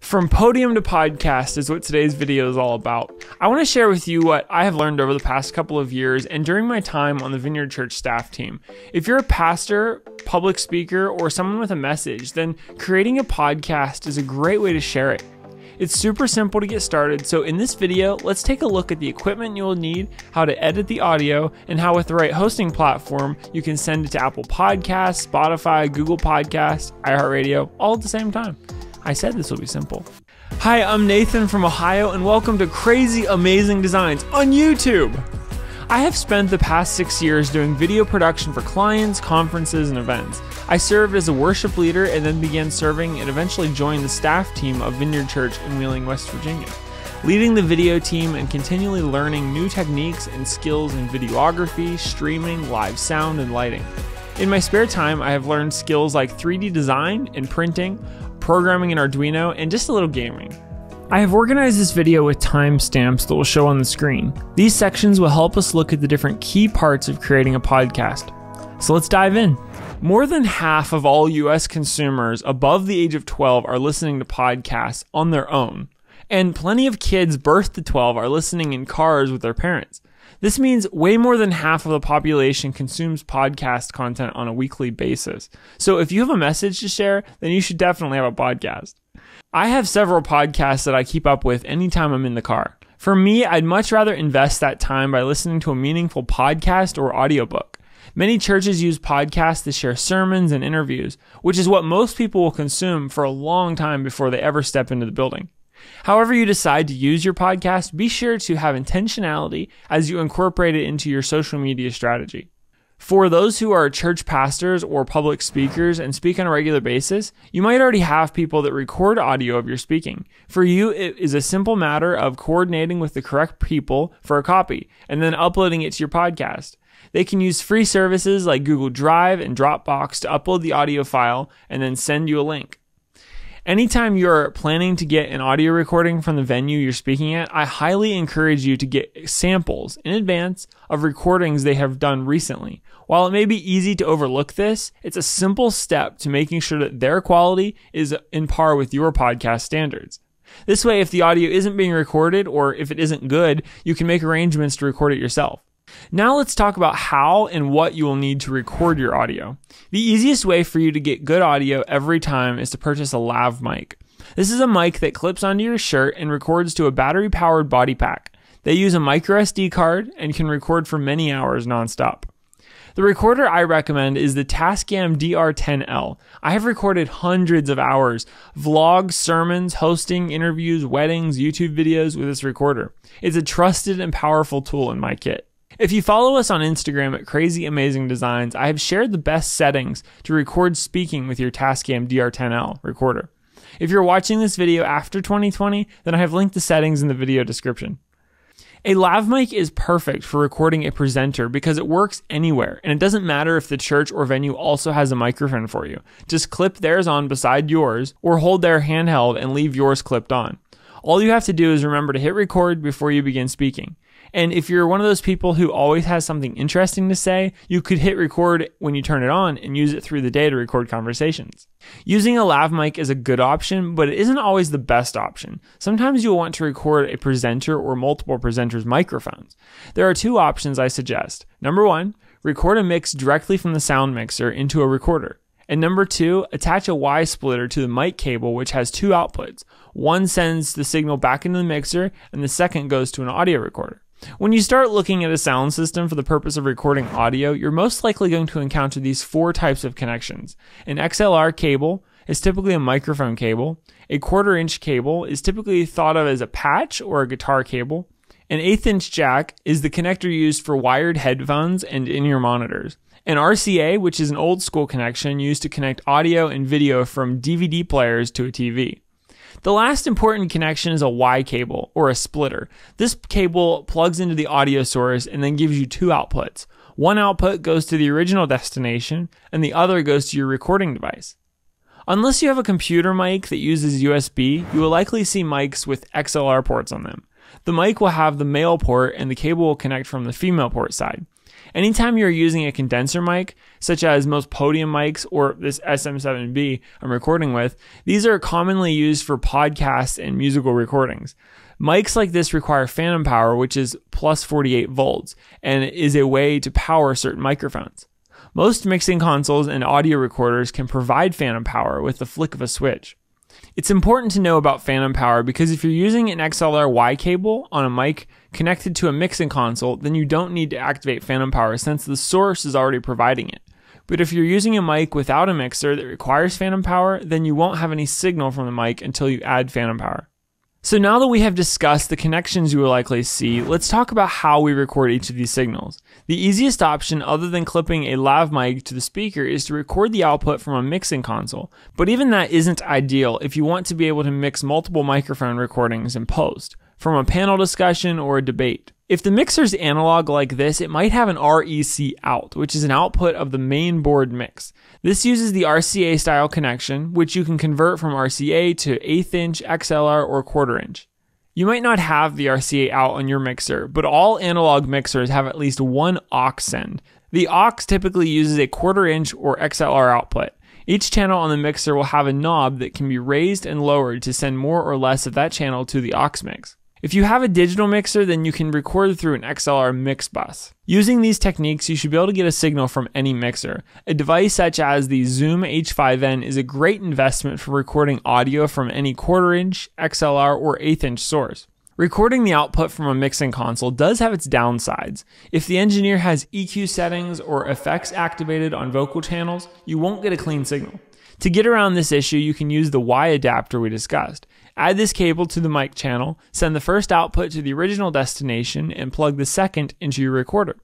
From podium to podcast is what today's video is all about. I want to share with you what I have learned over the past couple of years and during my time on the Vineyard Church staff team. If you're a pastor, public speaker, or someone with a message, then creating a podcast is a great way to share it. It's super simple to get started, so in this video, let's take a look at the equipment you will need, how to edit the audio, and how with the right hosting platform, you can send it to Apple Podcasts, Spotify, Google Podcasts, iHeartRadio, all at the same time. I said this will be simple. Hi, I'm Nathan from Ohio, and welcome to Crazy Amazing Designs on YouTube. I have spent the past six years doing video production for clients, conferences, and events. I served as a worship leader and then began serving and eventually joined the staff team of Vineyard Church in Wheeling, West Virginia. Leading the video team and continually learning new techniques and skills in videography, streaming, live sound, and lighting. In my spare time, I have learned skills like 3D design and printing, programming in Arduino, and just a little gaming. I have organized this video with timestamps that will show on the screen. These sections will help us look at the different key parts of creating a podcast. So let's dive in. More than half of all US consumers above the age of 12 are listening to podcasts on their own. And plenty of kids birth to 12 are listening in cars with their parents. This means way more than half of the population consumes podcast content on a weekly basis. So if you have a message to share, then you should definitely have a podcast. I have several podcasts that I keep up with anytime I'm in the car. For me, I'd much rather invest that time by listening to a meaningful podcast or audiobook. Many churches use podcasts to share sermons and interviews, which is what most people will consume for a long time before they ever step into the building. However, you decide to use your podcast, be sure to have intentionality as you incorporate it into your social media strategy. For those who are church pastors or public speakers and speak on a regular basis, you might already have people that record audio of your speaking. For you, it is a simple matter of coordinating with the correct people for a copy and then uploading it to your podcast. They can use free services like Google Drive and Dropbox to upload the audio file and then send you a link. Anytime you're planning to get an audio recording from the venue you're speaking at, I highly encourage you to get samples in advance of recordings they have done recently. While it may be easy to overlook this, it's a simple step to making sure that their quality is in par with your podcast standards. This way, if the audio isn't being recorded or if it isn't good, you can make arrangements to record it yourself. Now let's talk about how and what you will need to record your audio. The easiest way for you to get good audio every time is to purchase a lav mic. This is a mic that clips onto your shirt and records to a battery powered body pack. They use a micro SD card and can record for many hours nonstop. The recorder I recommend is the Tascam DR10L. I have recorded hundreds of hours, vlogs, sermons, hosting, interviews, weddings, YouTube videos with this recorder. It's a trusted and powerful tool in my kit. If you follow us on Instagram at Crazy Amazing Designs, I have shared the best settings to record speaking with your Tascam DR10L recorder. If you're watching this video after 2020, then I have linked the settings in the video description. A lav mic is perfect for recording a presenter because it works anywhere, and it doesn't matter if the church or venue also has a microphone for you. Just clip theirs on beside yours, or hold their handheld and leave yours clipped on. All you have to do is remember to hit record before you begin speaking. And if you're one of those people who always has something interesting to say, you could hit record when you turn it on and use it through the day to record conversations. Using a lav mic is a good option, but it isn't always the best option. Sometimes you'll want to record a presenter or multiple presenters' microphones. There are two options I suggest. Number one, record a mix directly from the sound mixer into a recorder. And number two, attach a Y splitter to the mic cable, which has two outputs. One sends the signal back into the mixer, and the second goes to an audio recorder. When you start looking at a sound system for the purpose of recording audio, you're most likely going to encounter these four types of connections. An XLR cable is typically a microphone cable. A quarter inch cable is typically thought of as a patch or a guitar cable. An eighth inch jack is the connector used for wired headphones and in-ear monitors. An RCA, which is an old school connection used to connect audio and video from DVD players to a TV. The last important connection is a Y cable or a splitter. This cable plugs into the audio source and then gives you two outputs. One output goes to the original destination and the other goes to your recording device. Unless you have a computer mic that uses USB, you will likely see mics with XLR ports on them. The mic will have the male port and the cable will connect from the female port side. Anytime you're using a condenser mic, such as most podium mics or this SM7B I'm recording with, these are commonly used for podcasts and musical recordings. Mics like this require phantom power, which is plus 48 volts, and is a way to power certain microphones. Most mixing consoles and audio recorders can provide phantom power with the flick of a switch. It's important to know about phantom power because if you're using an XLR Y cable on a mic connected to a mixing console, then you don't need to activate phantom power since the source is already providing it. But if you're using a mic without a mixer that requires phantom power, then you won't have any signal from the mic until you add phantom power. So now that we have discussed the connections you will likely see, let's talk about how we record each of these signals. The easiest option other than clipping a lav mic to the speaker is to record the output from a mixing console, but even that isn't ideal if you want to be able to mix multiple microphone recordings in post, from a panel discussion or a debate. If the mixer's analog like this, it might have an REC out, which is an output of the main board mix. This uses the RCA style connection, which you can convert from RCA to eighth inch, XLR, or quarter inch. You might not have the RCA out on your mixer, but all analog mixers have at least one aux send. The aux typically uses a quarter inch or XLR output. Each channel on the mixer will have a knob that can be raised and lowered to send more or less of that channel to the aux mix. If you have a digital mixer, then you can record through an XLR mix bus. Using these techniques, you should be able to get a signal from any mixer. A device such as the Zoom H5n is a great investment for recording audio from any quarter inch, XLR, or eighth inch source. Recording the output from a mixing console does have its downsides. If the engineer has EQ settings or effects activated on vocal channels, you won't get a clean signal. To get around this issue, you can use the Y adapter we discussed. Add this cable to the mic channel, send the first output to the original destination, and plug the second into your recorder.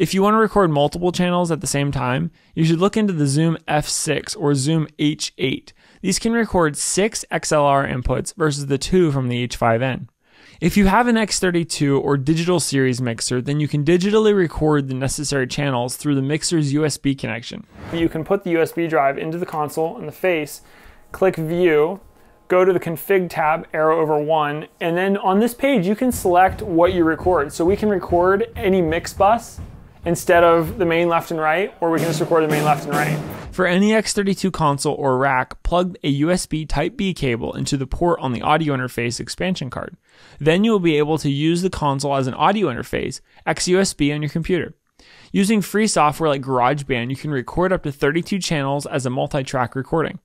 If you want to record multiple channels at the same time, you should look into the Zoom F6 or Zoom H8. These can record six XLR inputs versus the two from the H5n. If you have an X32 or digital series mixer, then you can digitally record the necessary channels through the mixer's USB connection. You can put the USB drive into the console in the face, click View, go to the config tab, arrow over one, and then on this page you can select what you record. So we can record any mix bus instead of the main left and right, or we can just record the main left and right. For any X32 console or rack, plug a USB Type B cable into the port on the audio interface expansion card. Then you will be able to use the console as an audio interface, XUSB on your computer. Using free software like GarageBand, you can record up to 32 channels as a multi-track recording.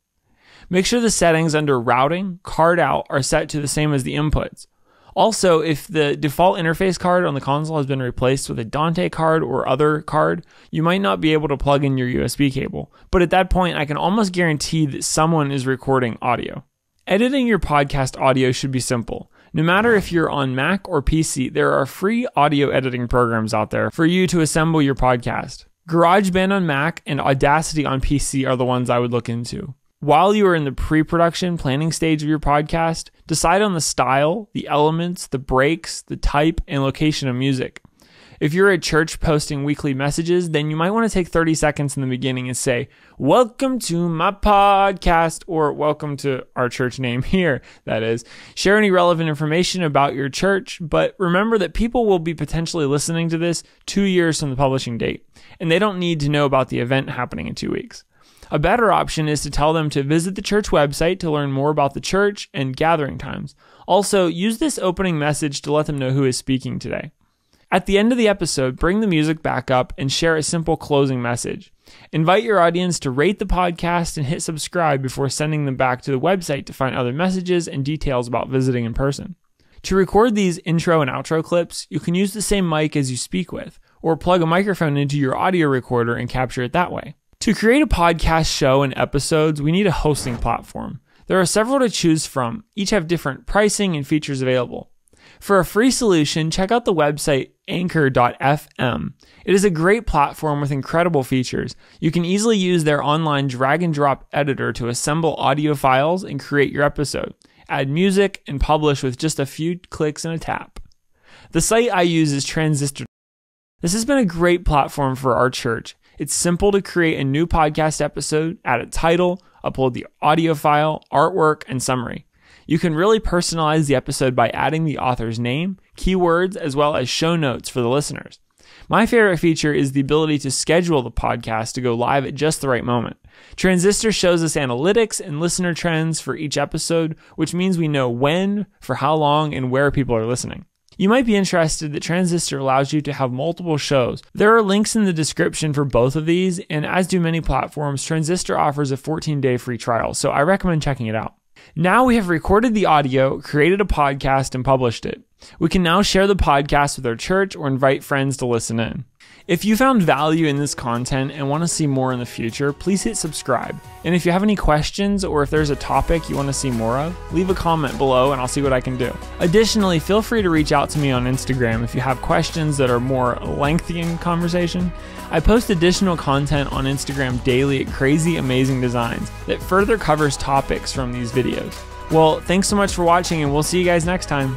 Make sure the settings under routing, card out are set to the same as the inputs. Also, if the default interface card on the console has been replaced with a Dante card or other card, you might not be able to plug in your USB cable. But at that point, I can almost guarantee that someone is recording audio. Editing your podcast audio should be simple. No matter if you're on Mac or PC, there are free audio editing programs out there for you to assemble your podcast. GarageBand on Mac and Audacity on PC are the ones I would look into. While you are in the pre production planning stage of your podcast, decide on the style, the elements, the breaks, the type, and location of music. If you're a church posting weekly messages, then you might want to take 30 seconds in the beginning and say, Welcome to my podcast, or welcome to our church name here, that is. Share any relevant information about your church, but remember that people will be potentially listening to this two years from the publishing date, and they don't need to know about the event happening in two weeks. A better option is to tell them to visit the church website to learn more about the church and gathering times. Also, use this opening message to let them know who is speaking today. At the end of the episode, bring the music back up and share a simple closing message. Invite your audience to rate the podcast and hit subscribe before sending them back to the website to find other messages and details about visiting in person. To record these intro and outro clips, you can use the same mic as you speak with, or plug a microphone into your audio recorder and capture it that way. To create a podcast show and episodes, we need a hosting platform. There are several to choose from, each have different pricing and features available. For a free solution, check out the website anchor.fm. It is a great platform with incredible features. You can easily use their online drag and drop editor to assemble audio files and create your episode, add music, and publish with just a few clicks and a tap. The site I use is Transistor. This has been a great platform for our church it's simple to create a new podcast episode, add a title, upload the audio file, artwork, and summary. You can really personalize the episode by adding the author's name, keywords, as well as show notes for the listeners. My favorite feature is the ability to schedule the podcast to go live at just the right moment. Transistor shows us analytics and listener trends for each episode, which means we know when, for how long, and where people are listening. You might be interested that Transistor allows you to have multiple shows. There are links in the description for both of these, and as do many platforms, Transistor offers a 14 day free trial, so I recommend checking it out. Now we have recorded the audio, created a podcast, and published it. We can now share the podcast with our church or invite friends to listen in. If you found value in this content and want to see more in the future, please hit subscribe. And if you have any questions or if there's a topic you want to see more of, leave a comment below and I'll see what I can do. Additionally, feel free to reach out to me on Instagram if you have questions that are more lengthy in conversation. I post additional content on Instagram daily at Crazy Amazing Designs that further covers topics from these videos. Well, thanks so much for watching and we'll see you guys next time.